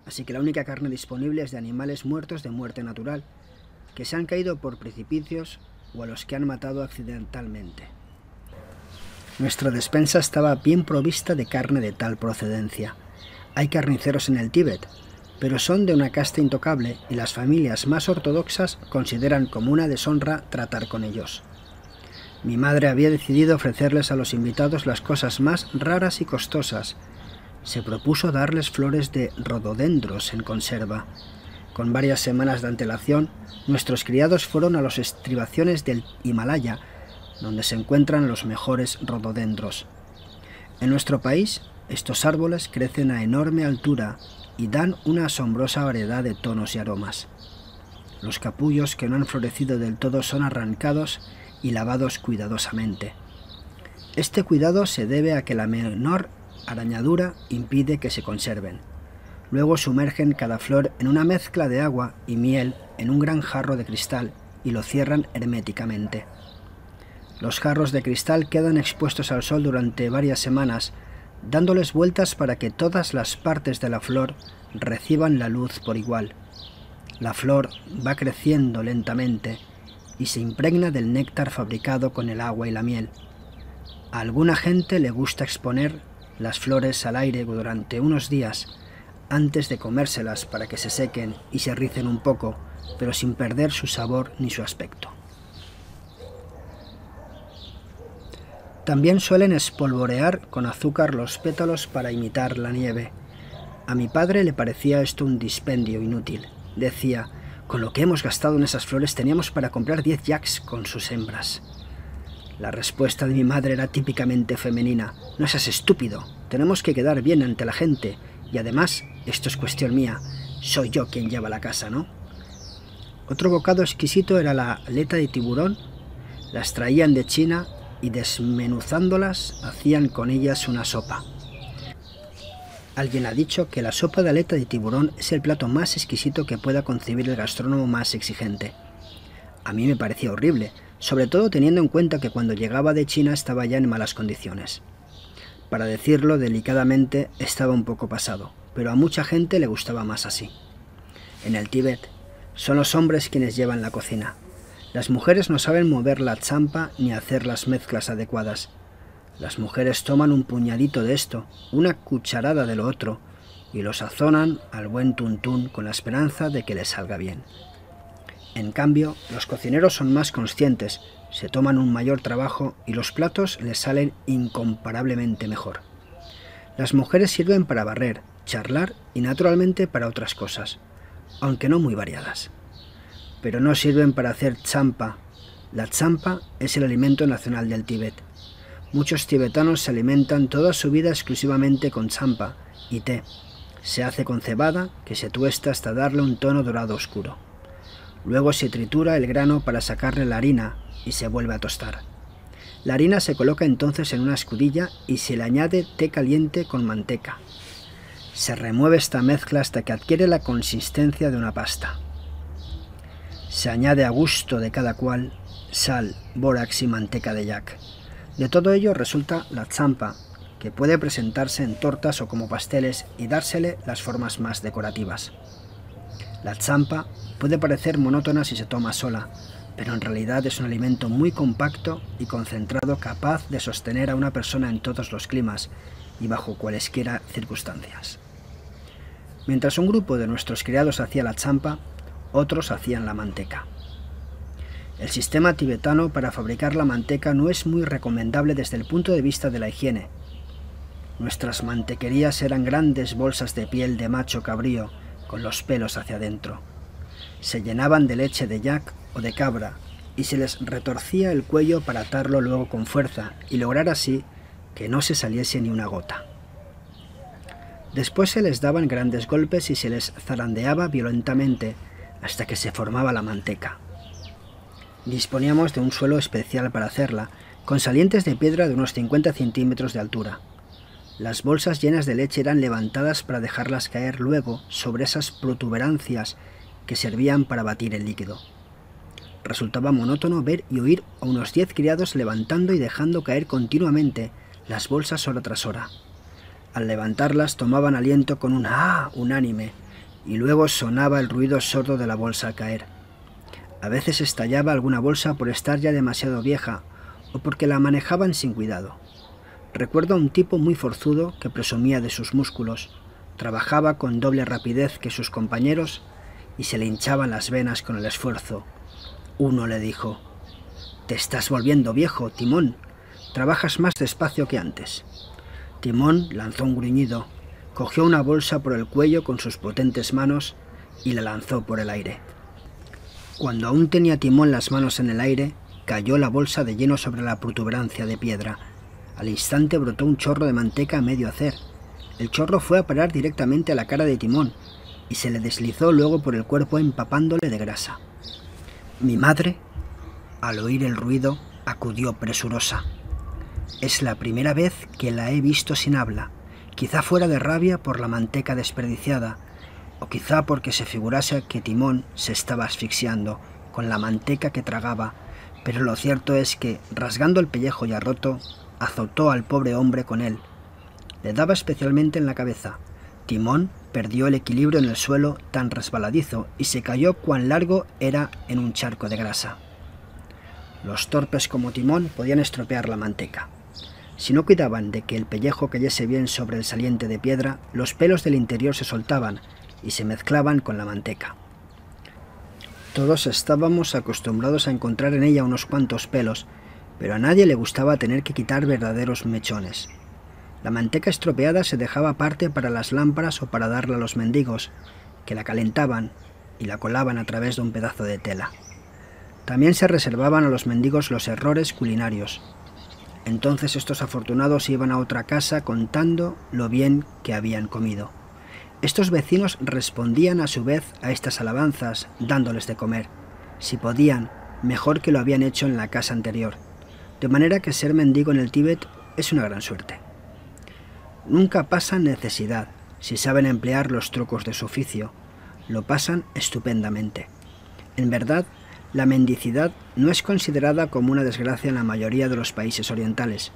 así que la única carne disponible es de animales muertos de muerte natural, que se han caído por precipicios o a los que han matado accidentalmente. Nuestra despensa estaba bien provista de carne de tal procedencia. Hay carniceros en el Tíbet, pero son de una casta intocable y las familias más ortodoxas consideran como una deshonra tratar con ellos. Mi madre había decidido ofrecerles a los invitados las cosas más raras y costosas. Se propuso darles flores de rododendros en conserva. Con varias semanas de antelación, nuestros criados fueron a las estribaciones del Himalaya, donde se encuentran los mejores rododendros. En nuestro país, estos árboles crecen a enorme altura y dan una asombrosa variedad de tonos y aromas. Los capullos que no han florecido del todo son arrancados y lavados cuidadosamente. Este cuidado se debe a que la menor arañadura impide que se conserven. Luego sumergen cada flor en una mezcla de agua y miel en un gran jarro de cristal y lo cierran herméticamente. Los jarros de cristal quedan expuestos al sol durante varias semanas dándoles vueltas para que todas las partes de la flor reciban la luz por igual. La flor va creciendo lentamente y se impregna del néctar fabricado con el agua y la miel. A alguna gente le gusta exponer las flores al aire durante unos días antes de comérselas para que se sequen y se ricen un poco, pero sin perder su sabor ni su aspecto. También suelen espolvorear con azúcar los pétalos para imitar la nieve. A mi padre le parecía esto un dispendio inútil. Decía, con lo que hemos gastado en esas flores teníamos para comprar diez yaks con sus hembras. La respuesta de mi madre era típicamente femenina. No seas estúpido, tenemos que quedar bien ante la gente. Y además, esto es cuestión mía, soy yo quien lleva la casa, ¿no? Otro bocado exquisito era la aleta de tiburón. Las traían de China y desmenuzándolas hacían con ellas una sopa. Alguien ha dicho que la sopa de aleta de tiburón es el plato más exquisito que pueda concebir el gastrónomo más exigente. A mí me parecía horrible, sobre todo teniendo en cuenta que cuando llegaba de China estaba ya en malas condiciones. Para decirlo delicadamente, estaba un poco pasado, pero a mucha gente le gustaba más así. En el Tíbet, son los hombres quienes llevan la cocina, las mujeres no saben mover la champa ni hacer las mezclas adecuadas. Las mujeres toman un puñadito de esto, una cucharada de lo otro, y lo sazonan al buen tuntún con la esperanza de que les salga bien. En cambio, los cocineros son más conscientes, se toman un mayor trabajo y los platos les salen incomparablemente mejor. Las mujeres sirven para barrer, charlar y naturalmente para otras cosas, aunque no muy variadas. Pero no sirven para hacer champa. La champa es el alimento nacional del Tíbet. Muchos tibetanos se alimentan toda su vida exclusivamente con champa y té. Se hace con cebada que se tuesta hasta darle un tono dorado oscuro. Luego se tritura el grano para sacarle la harina y se vuelve a tostar. La harina se coloca entonces en una escudilla y se le añade té caliente con manteca. Se remueve esta mezcla hasta que adquiere la consistencia de una pasta. Se añade a gusto de cada cual sal, bórax y manteca de yak. De todo ello resulta la champa, que puede presentarse en tortas o como pasteles y dársele las formas más decorativas. La champa puede parecer monótona si se toma sola, pero en realidad es un alimento muy compacto y concentrado capaz de sostener a una persona en todos los climas y bajo cualesquiera circunstancias. Mientras un grupo de nuestros criados hacía la champa, otros hacían la manteca. El sistema tibetano para fabricar la manteca no es muy recomendable desde el punto de vista de la higiene. Nuestras mantequerías eran grandes bolsas de piel de macho cabrío con los pelos hacia adentro. Se llenaban de leche de yak o de cabra y se les retorcía el cuello para atarlo luego con fuerza y lograr así que no se saliese ni una gota. Después se les daban grandes golpes y se les zarandeaba violentamente hasta que se formaba la manteca. Disponíamos de un suelo especial para hacerla, con salientes de piedra de unos 50 centímetros de altura. Las bolsas llenas de leche eran levantadas para dejarlas caer luego sobre esas protuberancias que servían para batir el líquido. Resultaba monótono ver y oír a unos diez criados levantando y dejando caer continuamente las bolsas hora tras hora. Al levantarlas tomaban aliento con un ah unánime, y luego sonaba el ruido sordo de la bolsa al caer. A veces estallaba alguna bolsa por estar ya demasiado vieja o porque la manejaban sin cuidado. Recuerdo a un tipo muy forzudo que presumía de sus músculos, trabajaba con doble rapidez que sus compañeros y se le hinchaban las venas con el esfuerzo. Uno le dijo, Te estás volviendo viejo, Timón, trabajas más despacio que antes. Timón lanzó un gruñido, cogió una bolsa por el cuello con sus potentes manos y la lanzó por el aire. Cuando aún tenía Timón las manos en el aire, cayó la bolsa de lleno sobre la protuberancia de piedra. Al instante brotó un chorro de manteca a medio hacer. El chorro fue a parar directamente a la cara de Timón y se le deslizó luego por el cuerpo empapándole de grasa. Mi madre, al oír el ruido, acudió presurosa. Es la primera vez que la he visto sin habla, quizá fuera de rabia por la manteca desperdiciada, o quizá porque se figurase que Timón se estaba asfixiando con la manteca que tragaba, pero lo cierto es que, rasgando el pellejo ya roto, azotó al pobre hombre con él. Le daba especialmente en la cabeza. Timón perdió el equilibrio en el suelo tan resbaladizo y se cayó cuán largo era en un charco de grasa. Los torpes como Timón podían estropear la manteca. Si no cuidaban de que el pellejo cayese bien sobre el saliente de piedra, los pelos del interior se soltaban y se mezclaban con la manteca. Todos estábamos acostumbrados a encontrar en ella unos cuantos pelos, pero a nadie le gustaba tener que quitar verdaderos mechones. La manteca estropeada se dejaba aparte para las lámparas o para darla a los mendigos, que la calentaban y la colaban a través de un pedazo de tela. También se reservaban a los mendigos los errores culinarios. Entonces estos afortunados iban a otra casa contando lo bien que habían comido. Estos vecinos respondían a su vez a estas alabanzas, dándoles de comer, si podían, mejor que lo habían hecho en la casa anterior, de manera que ser mendigo en el Tíbet es una gran suerte. Nunca pasan necesidad, si saben emplear los trucos de su oficio, lo pasan estupendamente. En verdad, la mendicidad no es considerada como una desgracia en la mayoría de los países orientales,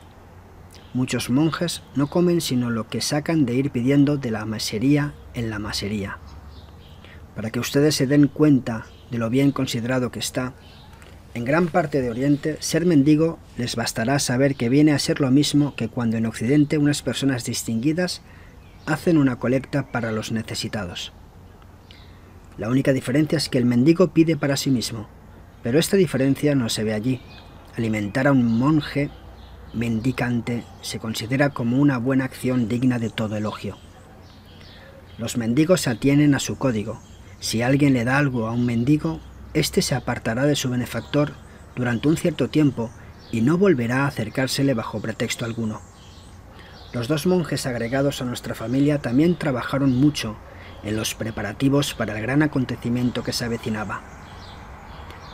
Muchos monjes no comen sino lo que sacan de ir pidiendo de la masería en la masería. Para que ustedes se den cuenta de lo bien considerado que está, En gran parte de Oriente, ser mendigo les bastará saber que viene a ser lo mismo que cuando en Occidente unas personas distinguidas hacen una colecta para los necesitados. La única diferencia es que el mendigo pide para sí mismo, pero esta diferencia no se ve allí. Alimentar a un monje mendicante se considera como una buena acción digna de todo elogio. Los mendigos se atienen a su código. Si alguien le da algo a un mendigo, éste se apartará de su benefactor durante un cierto tiempo y no volverá a acercársele bajo pretexto alguno. Los dos monjes agregados a nuestra familia también trabajaron mucho en los preparativos para el gran acontecimiento que se avecinaba.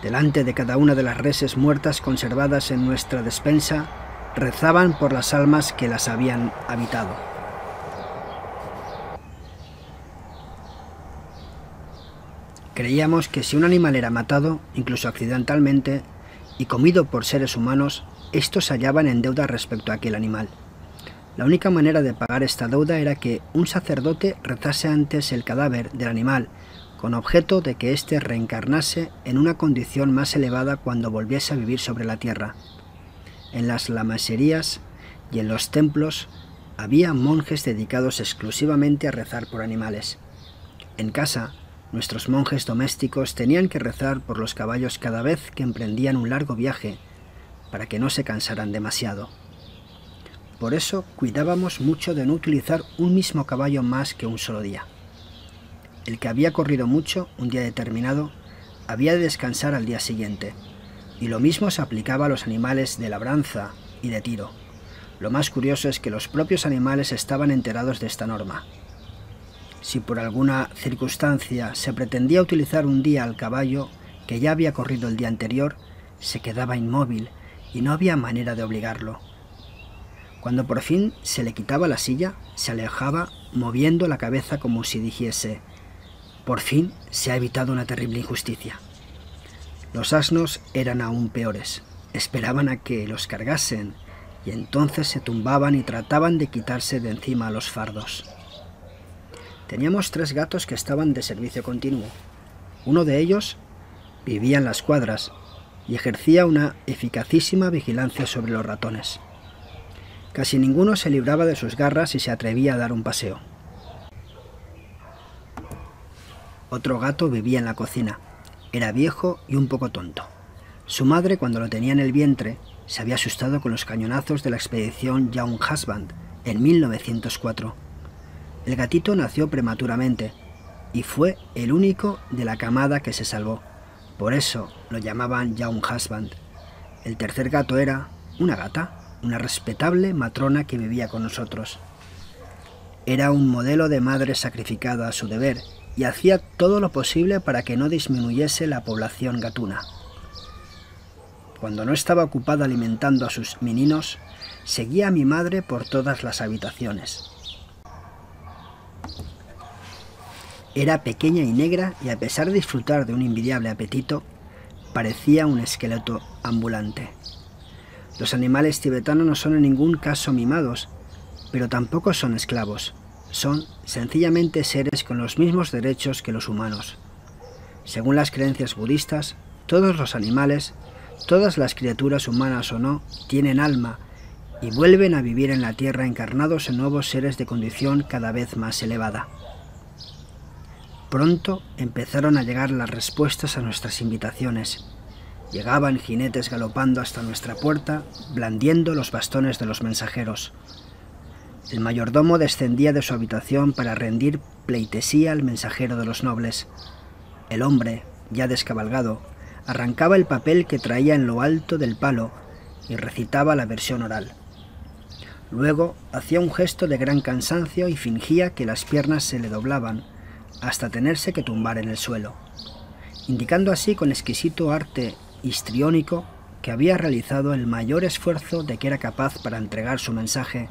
Delante de cada una de las reses muertas conservadas en nuestra despensa, rezaban por las almas que las habían habitado. Creíamos que si un animal era matado, incluso accidentalmente, y comido por seres humanos, estos se hallaban en deuda respecto a aquel animal. La única manera de pagar esta deuda era que un sacerdote rezase antes el cadáver del animal, con objeto de que éste reencarnase en una condición más elevada cuando volviese a vivir sobre la tierra. En las lamaserías y en los templos había monjes dedicados exclusivamente a rezar por animales. En casa, Nuestros monjes domésticos tenían que rezar por los caballos cada vez que emprendían un largo viaje, para que no se cansaran demasiado. Por eso cuidábamos mucho de no utilizar un mismo caballo más que un solo día. El que había corrido mucho un día determinado había de descansar al día siguiente, y lo mismo se aplicaba a los animales de labranza y de tiro. Lo más curioso es que los propios animales estaban enterados de esta norma. Si por alguna circunstancia se pretendía utilizar un día al caballo que ya había corrido el día anterior, se quedaba inmóvil y no había manera de obligarlo. Cuando por fin se le quitaba la silla, se alejaba moviendo la cabeza como si dijese, por fin se ha evitado una terrible injusticia. Los asnos eran aún peores, esperaban a que los cargasen y entonces se tumbaban y trataban de quitarse de encima los fardos. Teníamos tres gatos que estaban de servicio continuo. Uno de ellos vivía en las cuadras y ejercía una eficacísima vigilancia sobre los ratones. Casi ninguno se libraba de sus garras y se atrevía a dar un paseo. Otro gato vivía en la cocina. Era viejo y un poco tonto. Su madre, cuando lo tenía en el vientre, se había asustado con los cañonazos de la expedición Young Husband en 1904 el gatito nació prematuramente y fue el único de la camada que se salvó. Por eso lo llamaban Young Husband. El tercer gato era una gata, una respetable matrona que vivía con nosotros. Era un modelo de madre sacrificada a su deber y hacía todo lo posible para que no disminuyese la población gatuna. Cuando no estaba ocupada alimentando a sus meninos, seguía a mi madre por todas las habitaciones. Era pequeña y negra y a pesar de disfrutar de un envidiable apetito, parecía un esqueleto ambulante. Los animales tibetanos no son en ningún caso mimados, pero tampoco son esclavos. Son sencillamente seres con los mismos derechos que los humanos. Según las creencias budistas, todos los animales, todas las criaturas humanas o no, tienen alma y vuelven a vivir en la tierra encarnados en nuevos seres de condición cada vez más elevada. Pronto empezaron a llegar las respuestas a nuestras invitaciones. Llegaban jinetes galopando hasta nuestra puerta, blandiendo los bastones de los mensajeros. El mayordomo descendía de su habitación para rendir pleitesía al mensajero de los nobles. El hombre, ya descabalgado, arrancaba el papel que traía en lo alto del palo y recitaba la versión oral. Luego hacía un gesto de gran cansancio y fingía que las piernas se le doblaban, hasta tenerse que tumbar en el suelo, indicando así con exquisito arte histriónico que había realizado el mayor esfuerzo de que era capaz para entregar su mensaje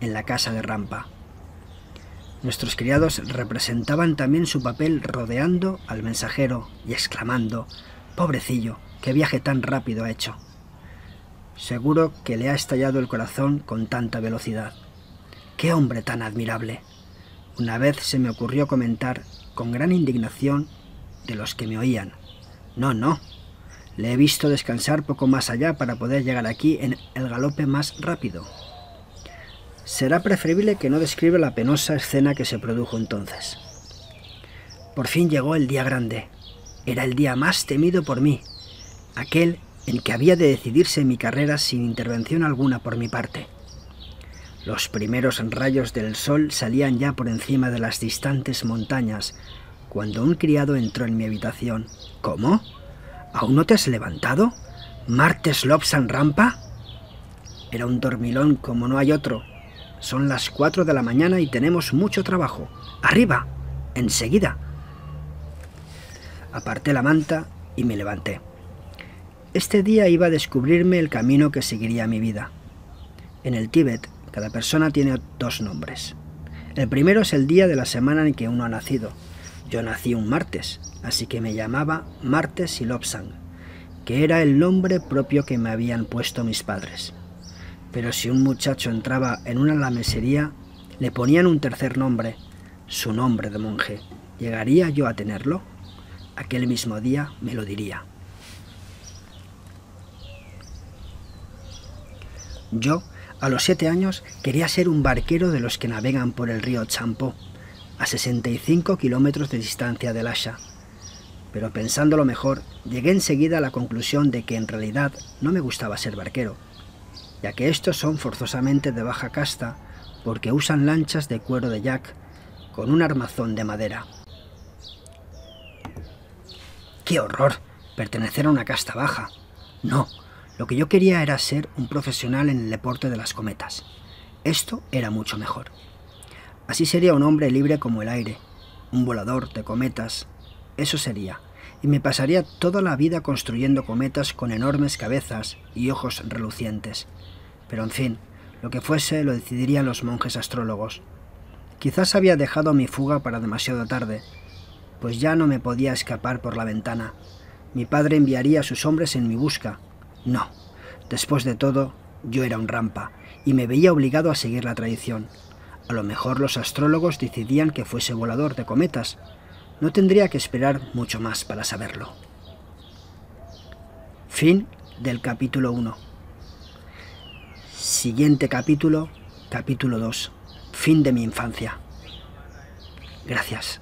en la casa de Rampa. Nuestros criados representaban también su papel rodeando al mensajero y exclamando, Pobrecillo, qué viaje tan rápido ha hecho. Seguro que le ha estallado el corazón con tanta velocidad. ¡Qué hombre tan admirable! Una vez se me ocurrió comentar con gran indignación de los que me oían. No, no. Le he visto descansar poco más allá para poder llegar aquí en el galope más rápido. Será preferible que no describa la penosa escena que se produjo entonces. Por fin llegó el día grande. Era el día más temido por mí, aquel en que había de decidirse mi carrera sin intervención alguna por mi parte. Los primeros rayos del sol salían ya por encima de las distantes montañas, cuando un criado entró en mi habitación. ¿Cómo? ¿Aún no te has levantado? ¿Martes Lobsan Rampa? Era un dormilón como no hay otro. Son las cuatro de la mañana y tenemos mucho trabajo. ¡Arriba! ¡Enseguida! Aparté la manta y me levanté. Este día iba a descubrirme el camino que seguiría mi vida. En el Tíbet, cada persona tiene dos nombres. El primero es el día de la semana en que uno ha nacido. Yo nací un martes, así que me llamaba Martes Silopsang, que era el nombre propio que me habían puesto mis padres. Pero si un muchacho entraba en una lamesería, le ponían un tercer nombre, su nombre de monje. ¿Llegaría yo a tenerlo? Aquel mismo día me lo diría. Yo, a los siete años, quería ser un barquero de los que navegan por el río Champo, a 65 kilómetros de distancia del Asha. Pero pensándolo mejor, llegué enseguida a la conclusión de que en realidad no me gustaba ser barquero, ya que estos son forzosamente de baja casta porque usan lanchas de cuero de yak con un armazón de madera. ¡Qué horror! Pertenecer a una casta baja. No, lo que yo quería era ser un profesional en el deporte de las cometas. Esto era mucho mejor. Así sería un hombre libre como el aire, un volador de cometas. Eso sería. Y me pasaría toda la vida construyendo cometas con enormes cabezas y ojos relucientes. Pero en fin, lo que fuese lo decidirían los monjes astrólogos. Quizás había dejado mi fuga para demasiado tarde, pues ya no me podía escapar por la ventana. Mi padre enviaría a sus hombres en mi busca, no. Después de todo, yo era un rampa y me veía obligado a seguir la tradición. A lo mejor los astrólogos decidían que fuese volador de cometas. No tendría que esperar mucho más para saberlo. Fin del capítulo 1. Siguiente capítulo, capítulo 2. Fin de mi infancia. Gracias.